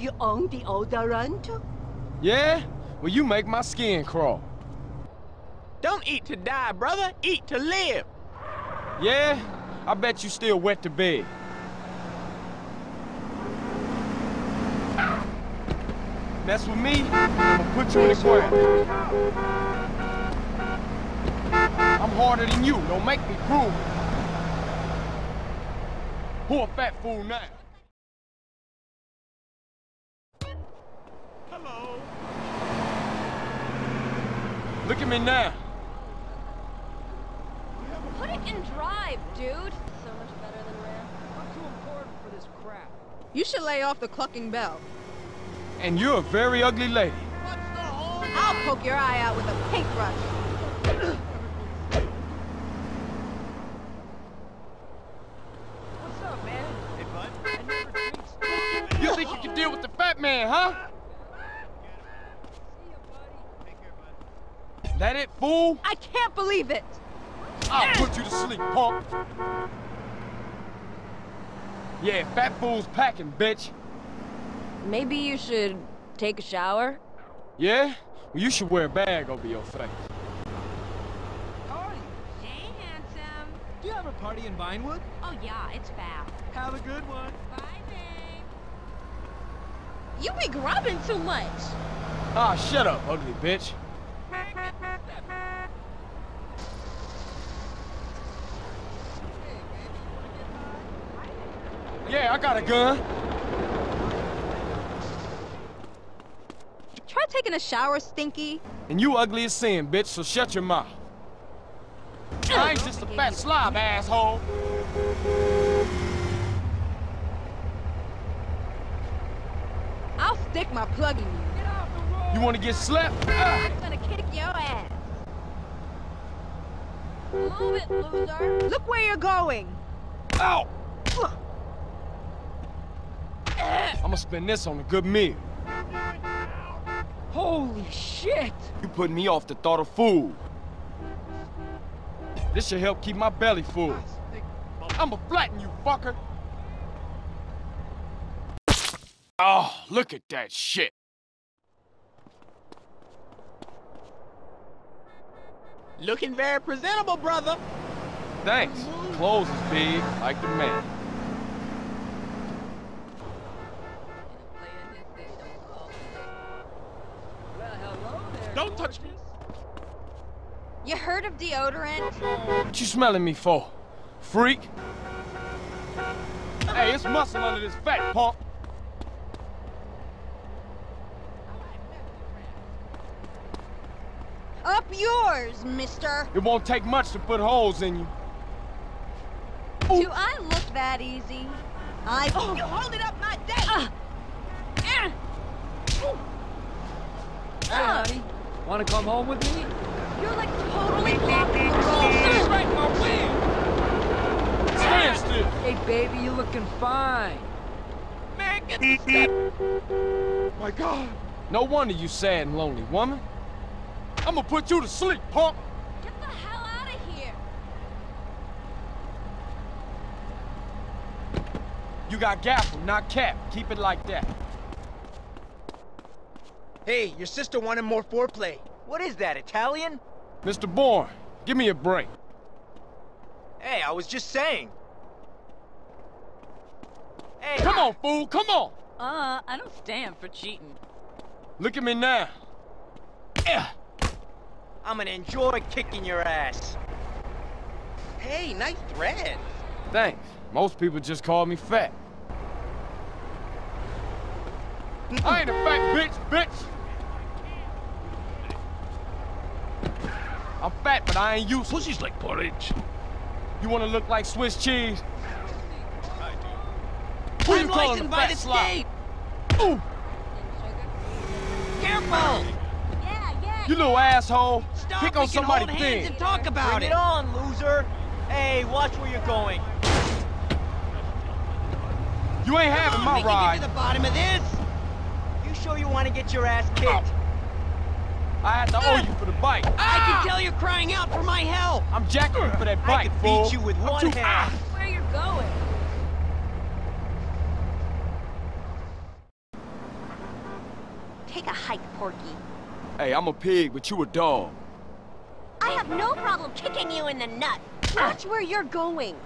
Do you own deodorant? Yeah? Well, you make my skin crawl. Don't eat to die, brother. Eat to live. Yeah? I bet you still wet to bed. Mess with me, I'ma put you in the ground. I'm harder than you, don't make me prove it. Who a fat fool now? Look at me now. Put it in drive, dude. So much better than rear. I'm too important for this crap. You should lay off the Cluckin' Bell. And you're a very ugly lady. I'll poke your eye out with a paintbrush. What's up, man? Hey, bud. I never drink stuff. You think you can deal with the fat man, huh? That it, fool? I can't believe it! I'll put you to sleep, punk. Yeah, fat fool's packing, bitch. Maybe you should take a shower? Yeah? Well, you should wear a bag over your face. How are you? Hey, handsome. Do you have a party in Vinewood? Oh, yeah, it's fab. Have a good one. Bye, babe. You be grubbing too much. Ah, shut up, ugly bitch. Yeah, I got a gun. Try taking a shower, Stinky. And you ugly as sin, bitch, so shut your mouth. I ain't just a fat slob, asshole. I'll stick my plug in you. Get off the road! You wanna get slept? Ah. I'm gonna kick your ass. Move it, loser. Look where you're going. Ow! I'ma spend this on a good meal. Holy shit! You putting me off the thought of food. This should help keep my belly full. I'ma flatten you, fucker. Oh, look at that shit. Looking very presentable, brother. Thanks. Clothes is big, like the man. Touch me. You heard of deodorant? What you smelling me for? Freak? Hey, it's muscle under this fat punk. Up yours, mister. It won't take much to put holes in you. Do I look that easy? I. Oh, you holding up my date! Ah. Hey, honey. Wanna come home with me? You're like totally blocking the road. right in my way! Stand still. Hey, baby, you looking fine. Man, get the step. My God. No wonder you sad and lonely, woman. I'ma put you to sleep, punk. Get the hell out of here. You got gaffle, not cap. Keep it like that. Hey, your sister wanted more foreplay. What is that, Italian? Mr. Bourne, give me a break. Hey, I was just saying. Hey, Come on, fool, come on. Uh, I don't stand for cheating. Look at me now. Yeah. I'm gonna enjoy kicking your ass. Hey, nice thread. Thanks. Most people just call me fat. I ain't a fat bitch, bitch. I'm fat, but I ain't used. Pussy's like porridge. You wanna look like Swiss cheese? Who I'm calling licensed a by fat the slob? state. Ooh, Careful. Yeah, yeah. you little asshole. Stop. Pick on somebody hold hands and talk about Bring it. it on, loser. Hey, watch where you're going. You ain't Come having on, my ride. get to the bottom of this. You sure you want to get your ass kicked? I had to owe you for the bike. I can ah! tell you're crying out for my help. I'm jacking you for that I bike, could fool. beat you with I'm one too- hand. Ah! Where you're going. Take a hike, Porky. Hey, I'm a pig, but you a dog. I have no problem kicking you in the nut. Watch where you're going.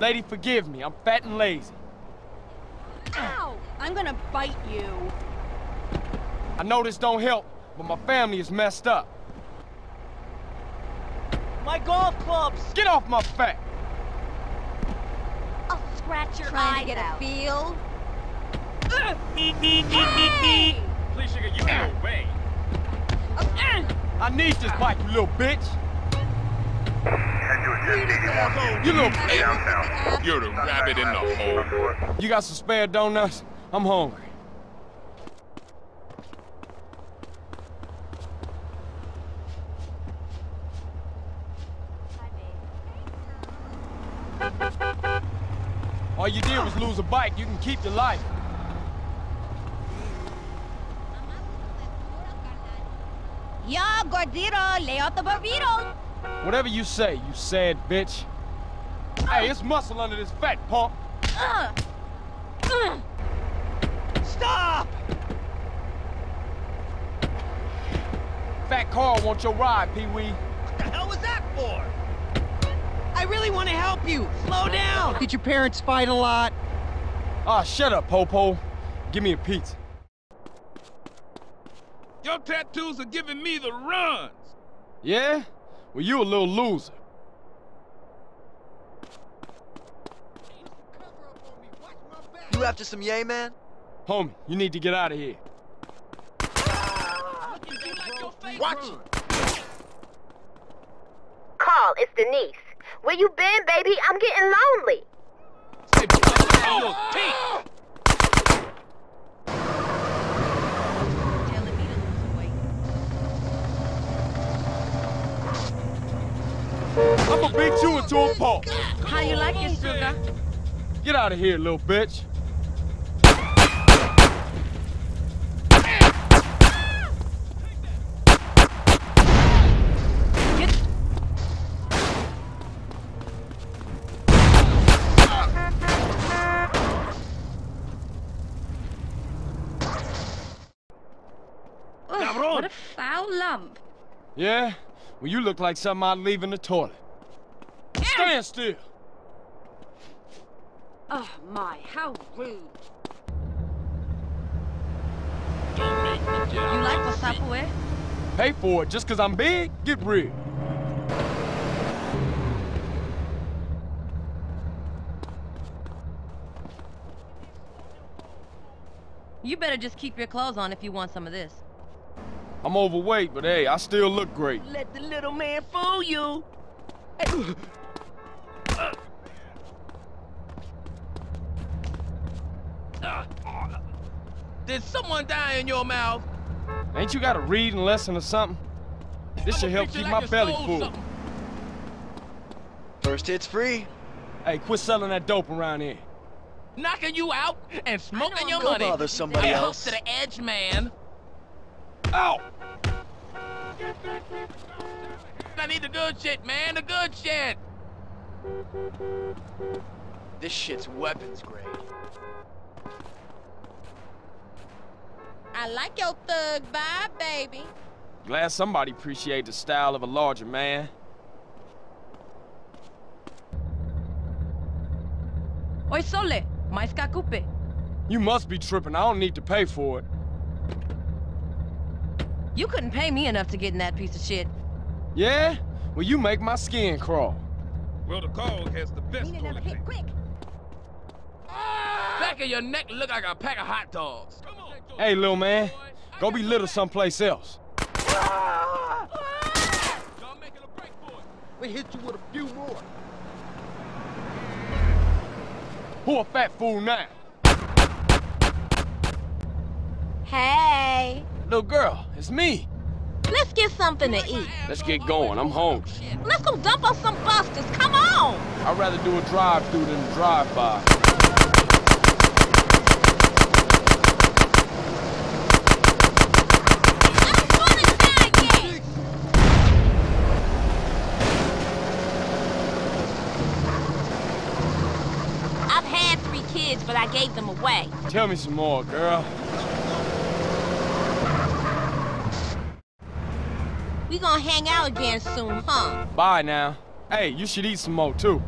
Lady, forgive me. I'm fat and lazy. Ow! I'm gonna bite you. I know this don't help, but my family is messed up. My golf clubs! Get off my back! I'll scratch your Trying eyes to get a feel? Hey! Please, sugar, you go away. I need this bike, you little bitch! You little bitch! You're the rabbit in the hole. You got some spare donuts? I'm hungry. All you did was lose a bike. You can keep your life. Ya, gordito, lay out the burrito. Whatever you say, you sad bitch. Hey, it's muscle under this fat pump. Uh. Uh. Stop! Fat Carl wants your ride, Pee-wee. What the hell was that for? I really want to help you. Slow down. Did your parents fight a lot? Ah, shut up, Popo. Give me a pizza. Your tattoos are giving me the runs. Yeah? Well, you a little loser. You after some yay, man? Homie, you need to get out of here. Watch it. Carl, it's Denise. Where you been, baby? I'm getting lonely. Say. I'ma beat you into a pulp. How you like it, sugar? Get out of here, little bitch. Ugh, what a Yeah? Well, you look like something I'd leave in the toilet. Stand still. Oh my, how rude. Don't make me get out You like what's with? Pay for it just because I'm big? Get real. You better just keep your clothes on if you want some of this. I'm overweight, but hey, I still look great. Let the little man fool you. Did someone die in your mouth? Ain't you got a reading lesson or something? This should help keep like my belly full. something. First hit's free. Hey, quit selling that dope around here. Knocking you out and smoking your Go money. bother somebody I'm else. to the edge, man. Ow! I need the good shit, man. The good shit. This shit's weapons grade. I like your thug vibe, baby. Glad somebody appreciate the style of a larger man. Oi, Sole, mais cacupe. You must be tripping. I don't need to pay for it. You couldn't pay me enough to get in that piece of shit. Yeah? Well, you make my skin crawl. Well, the call has the best Need toilet paper. quick. Back of your neck look like a pack of hot dogs. Hey, little man, go be little someplace else. Y'all making a break for it. We hit you with a few more. Who a fat fool now? Hey, Little girl, it's me. Let's get something to eat. Let's get going. I'm hungry. Let's go dump on some busters. Come on. I'd rather do a drive-through than a drive-by. I don't wanna die yet. I've had three kids, but I gave them away. Tell me some more, girl. Gonna hang out again soon, huh? Bye now. Hey, you should eat some more, too.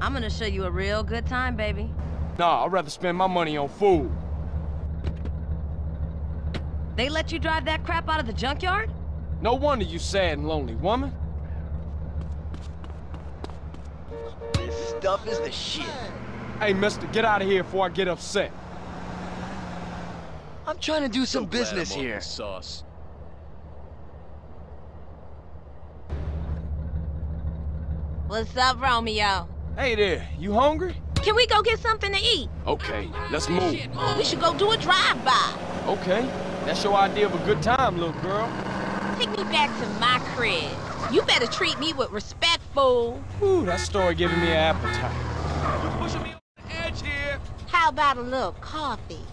I'm gonna show you a real good time, baby. Nah, I'd rather spend my money on food. They let you drive that crap out of the junkyard? No wonder you sad and lonely, woman. This stuff is the shit. Hey, mister, get out of here before I get upset. I'm trying to do some business here. Sauce. What's up, Romeo? Hey there, you hungry? Can we go get something to eat? Okay, let's move. We should go do a drive-by. Okay, that's your idea of a good time, little girl. Take me back to my crib. You better treat me with respect, fool. Ooh, that story giving me an appetite. You're pushing me on the edge here. How about a little coffee?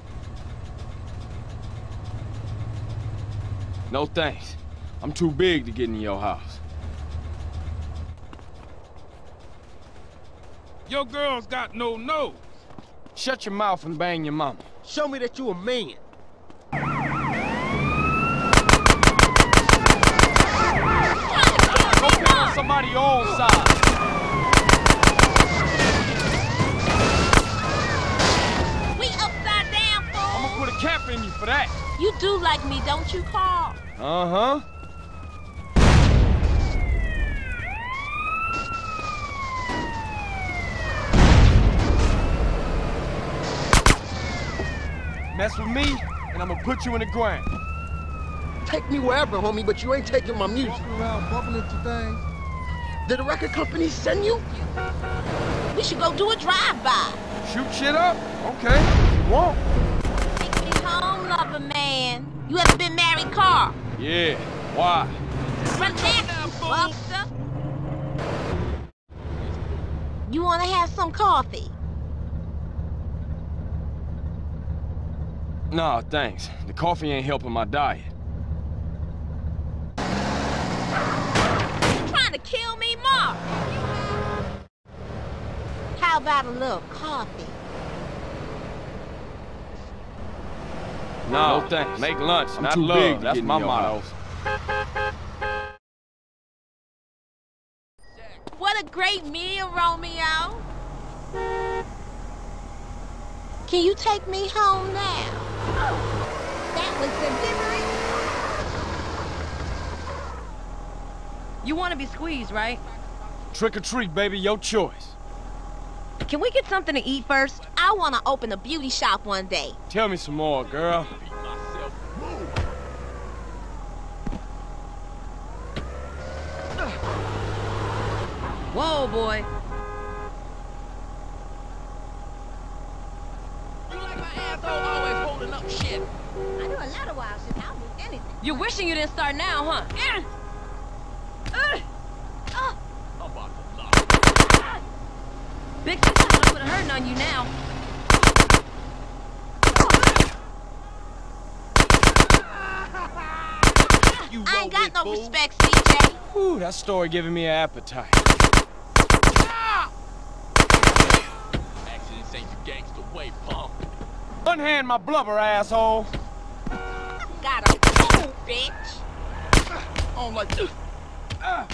No thanks. I'm too big to get in your house. Your girl's got no nose. Shut your mouth and bang your mama. Show me that you a man. Go pick on somebody your own size. We upside down, I'm gonna put a cap in you for that. You do like me, don't you, Carl? Uh-huh. Mess with me, and I'm gonna put you in the ground. Take me wherever, homie, but you ain't taking my music. Walking around bumping into things. Did the record company send you? We should go do a drive-by. Shoot shit up? Okay, if you want. Take me home, lover man. You ever been married, Carl? Yeah, why? Relax, you buster. You wanna have some coffee? Nah, thanks. The coffee ain't helping my diet. You trying to kill me, Mark? How about a little coffee? No, thanks. Make lunch, I'm not too love. big That's my your motto. What a great meal, Romeo. Can you take me home now? That was deliberate. You want to be squeezed, right? Trick or treat, baby, your choice. Can we get something to eat first? I want to open a beauty shop one day. Tell me some more, girl. Whoa, boy. You like my asshole always holding up shit. I do a lot of wild shit. I'll do anything. You're wishing you didn't start now, huh? I'm about to knock. Big sister gonna put a hurting on you now. You I ain't got no fool. respect, CJ. Whew, that story giving me an appetite. Accidents ain't the gangster way, punk. Unhand my blubber, asshole. Got a fool, bitch. Like this. Ah.